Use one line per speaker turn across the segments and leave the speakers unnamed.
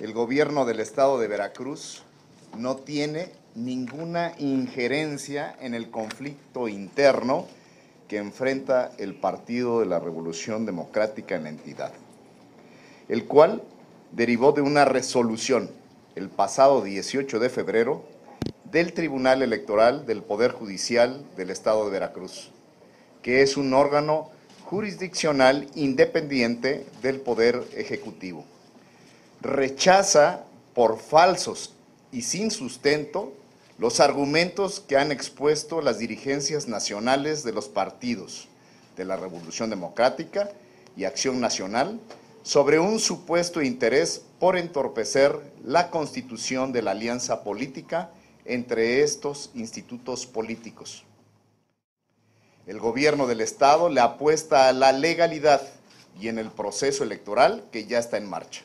el gobierno del estado de Veracruz no tiene ninguna injerencia en el conflicto interno que enfrenta el Partido de la Revolución Democrática en la entidad, el cual derivó de una resolución el pasado 18 de febrero del Tribunal Electoral del Poder Judicial del Estado de Veracruz, que es un órgano jurisdiccional independiente del Poder Ejecutivo. Rechaza por falsos y sin sustento los argumentos que han expuesto las dirigencias nacionales de los partidos de la Revolución Democrática y Acción Nacional sobre un supuesto interés por entorpecer la constitución de la alianza política entre estos institutos políticos. El gobierno del Estado le apuesta a la legalidad y en el proceso electoral que ya está en marcha.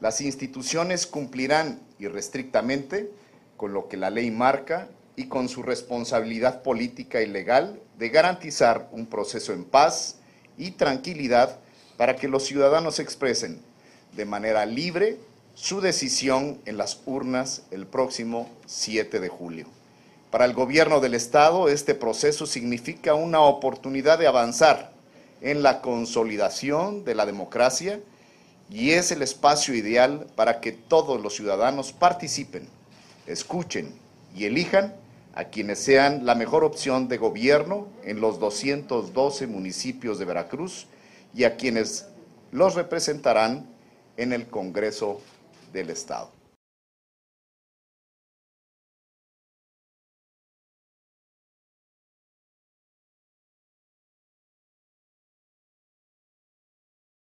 Las instituciones cumplirán irrestrictamente con lo que la ley marca y con su responsabilidad política y legal de garantizar un proceso en paz y tranquilidad para que los ciudadanos expresen de manera libre su decisión en las urnas el próximo 7 de julio. Para el gobierno del Estado, este proceso significa una oportunidad de avanzar en la consolidación de la democracia y es el espacio ideal para que todos los ciudadanos participen, escuchen y elijan a quienes sean la mejor opción de gobierno en los 212 municipios de Veracruz y a quienes los representarán en el Congreso del Estado.